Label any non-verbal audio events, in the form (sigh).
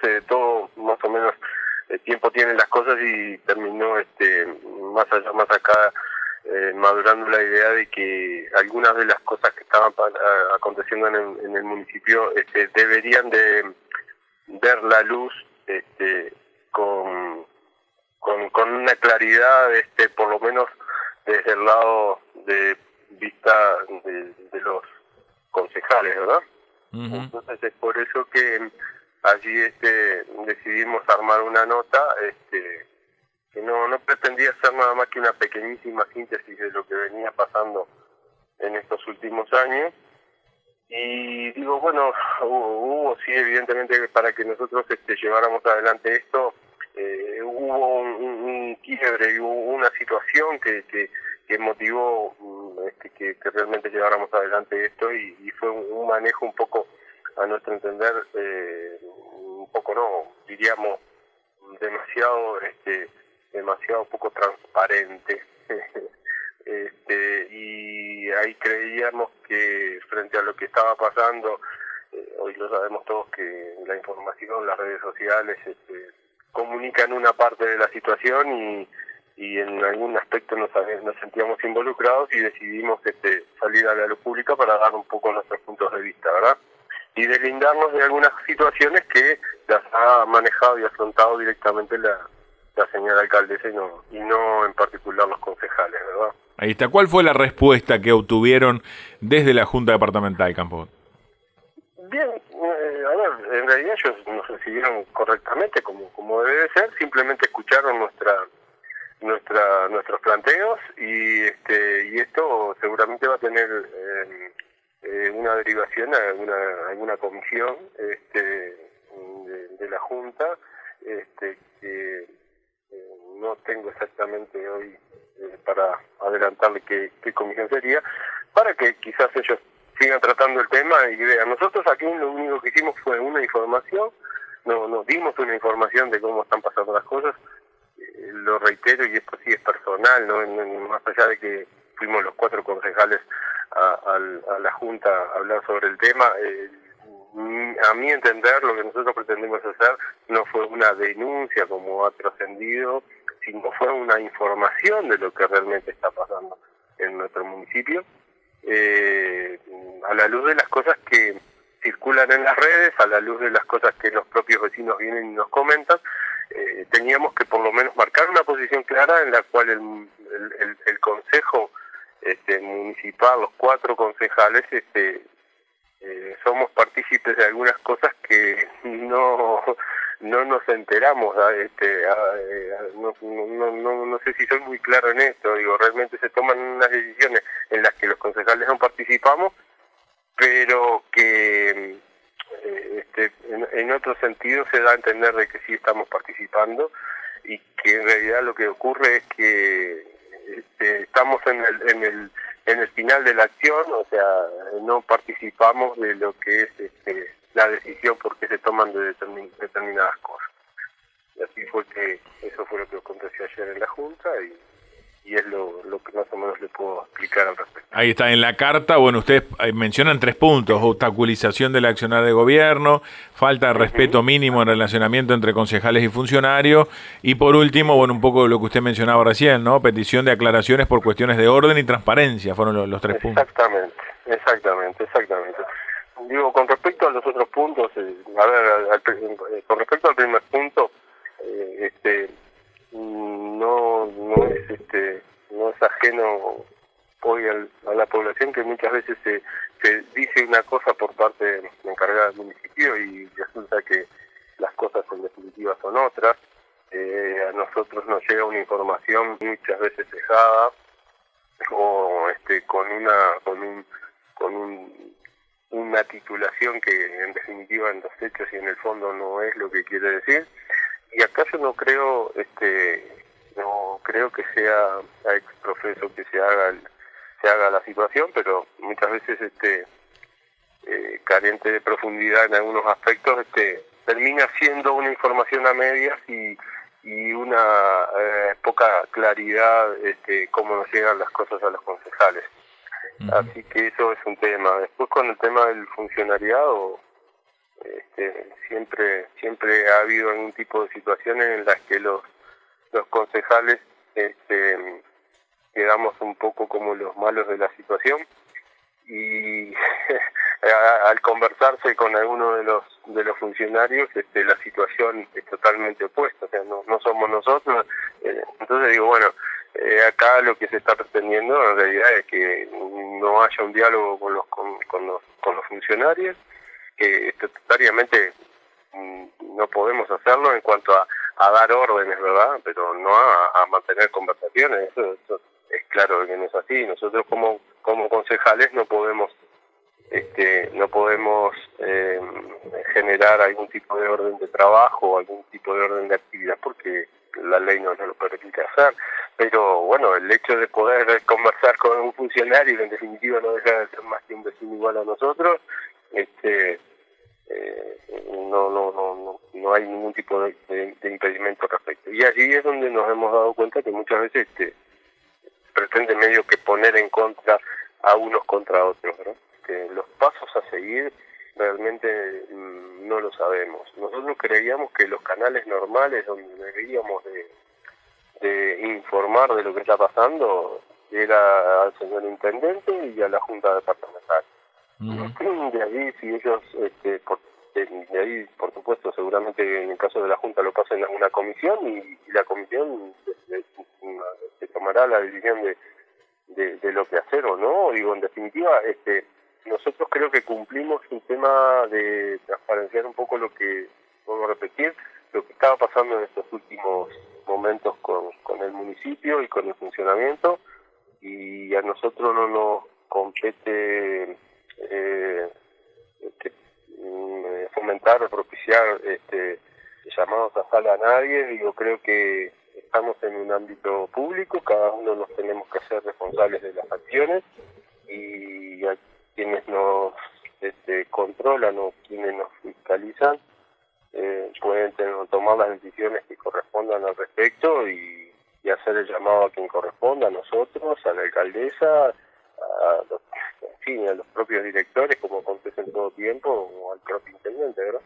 se todo más o menos el tiempo tiene las cosas y terminó este más allá más acá eh, madurando la idea de que algunas de las cosas que estaban aconteciendo en el, en el, municipio este, deberían de ver la luz este, con, con, con una claridad este por lo menos desde el lado de vista de, de los concejales verdad entonces es por eso que allí este decidimos armar una nota este que no no pretendía ser nada más que una pequeñísima síntesis de lo que venía pasando en estos últimos años. Y digo bueno hubo, sí evidentemente para que nosotros este lleváramos adelante esto eh, hubo un, quiebre y hubo una situación que, que, que motivó mm, este, que, realmente lleváramos adelante esto y, fue un, manejo un poco a nuestro entender eh, un poco no diríamos demasiado este demasiado poco transparente (laughs) este y ahí creíamos que frente a lo que estaba pasando eh, hoy lo sabemos todos que la información las redes sociales este, comunican una parte de la situación y, y en algún aspecto nos, nos sentíamos involucrados y decidimos este, salir a la luz pública para dar un poco nuestros puntos de vista, ¿verdad? Y deslindarnos de algunas situaciones que las ha manejado y afrontado directamente la, la señora alcaldesa y no, y no en particular los concejales, ¿verdad? Ahí está. ¿Cuál fue la respuesta que obtuvieron desde la Junta Departamental, Campo? Bien, eh, a ver, en realidad ellos nos recibieron correctamente como, como debe ser, simplemente escucharon nuestra nuestra nuestros planteos y este y esto seguramente va a tener eh, eh, una derivación a alguna alguna comisión este de, la junta este que no tengo exactamente hoy para adelantarle qué, comisión sería para que quizás ellos sigan tratando el tema y vean. Nosotros aquí lo único que hicimos fue una información, no nos dimos una información de cómo están pasando las cosas, eh, lo reitero y esto sí es personal, no, más allá de que fuimos los cuatro concejales a, la Junta a hablar sobre el tema, eh, a mi entender lo que nosotros pretendimos hacer no fue una denuncia como ha trascendido, sino fue una información de lo que realmente está pasando en nuestro municipio. Eh, a la luz de las cosas que circulan en las redes, a la luz de las cosas que los propios vecinos vienen y nos comentan, eh, teníamos que por lo menos marcar una posición clara en la cual el, el, Consejo este, Municipal, los cuatro concejales, este, eh, somos partícipes de algunas cosas que no no nos enteramos este no, no, no, no sé si soy muy claro en esto digo realmente se toman unas decisiones en las que los concejales no participamos pero que eh, este, en, otro sentido se da a entender de que sí estamos participando y que en realidad lo que ocurre es que este, estamos en el, en el en el final de la acción, o sea, no participamos de lo que es este, la decisión porque se toman de determinadas cosas. Y así fue que eso fue lo que aconteció ayer en la Junta y, es lo, lo, que más o menos le puedo explicar al respecto. Ahí está, en la carta, bueno, ustedes eh, mencionan tres puntos, obstaculización del accionar de gobierno, falta de respeto mínimo en relacionamiento entre concejales y funcionarios, y por último, bueno, un poco lo que usted mencionaba recién, ¿no? Petición de aclaraciones por cuestiones de orden y transparencia, fueron los, tres puntos. Exactamente, exactamente, exactamente digo, con respecto a los otros puntos, eh, a ver, eh, con respecto al primer punto, eh, este, no, no es, este, no es ajeno hoy a la población que muchas veces se, dice una cosa por parte de la encargada del municipio y resulta que las cosas en definitiva son otras. a nosotros nos llega una información muchas veces cejada o este con una con un con un una titulación que en definitiva en los hechos y en el fondo no es lo que quiere decir y acaso no creo este creo que sea a exprofeso que se haga se haga la situación pero muchas veces este eh, carente de profundidad en algunos aspectos este termina siendo una información a medias y y una eh, poca claridad este cómo nos llegan las cosas a los concejales Así que eso es un tema. Después con el tema del funcionariado, este, siempre siempre ha habido algún tipo de situaciones en las que los los concejales este, quedamos un poco como los malos de la situación y (laughs) al conversarse con alguno de los de los funcionarios este, la situación es totalmente opuesta o sea no, no somos nosotros. Eh, entonces digo bueno eh, acá lo que se está pretendiendo en realidad es que no haya un diálogo con los con, los con los funcionarios que estatutariamente no podemos hacerlo en cuanto a, a dar órdenes verdad pero no a, mantener conversaciones eso, eso es claro que no es así nosotros como como concejales no podemos este, no podemos eh, generar algún tipo de orden de trabajo algún tipo de orden de actividad porque la ley no nos lo permite hacer. Pero bueno, el hecho de poder conversar con un funcionario que en definitiva no deja de ser más que un vecino igual a nosotros, este, eh, no, no, no, no, hay ningún tipo de, impedimento al respecto. Y allí es donde nos hemos dado cuenta que muchas veces este, pretende medio que poner en contra a unos contra otros, que los pasos a seguir realmente mm, no lo sabemos. Nosotros creíamos que los canales normales donde deberíamos de, de informar de lo que está pasando era al señor intendente y a la junta departamental. (clears throat) De ahí, si ellos, este, por, de, ahí, por supuesto, seguramente en el caso de la junta lo pasen a una comisión y, la comisión se tomará la decisión de, de, lo que hacer o no. Digo, en definitiva, este nosotros creo que cumplimos un tema de transparenciar un poco lo que, vuelvo repetir, lo que estaba pasando en estos últimos momentos con, con el municipio y con el funcionamiento y a nosotros no nos compete eh, este, mm, fomentar o propiciar este, llamados a sala a nadie, yo creo que estamos en un ámbito público, cada uno nos tenemos que hacer responsables de las acciones y quienes nos este, controlan o quienes nos fiscalizan eh, pueden tener, tomar las decisiones que correspondan al respecto y, hacer el llamado a quien corresponda, a nosotros, a la alcaldesa, a los, a los propios directores, como acontece en todo tiempo, o al propio intendente, ¿verdad?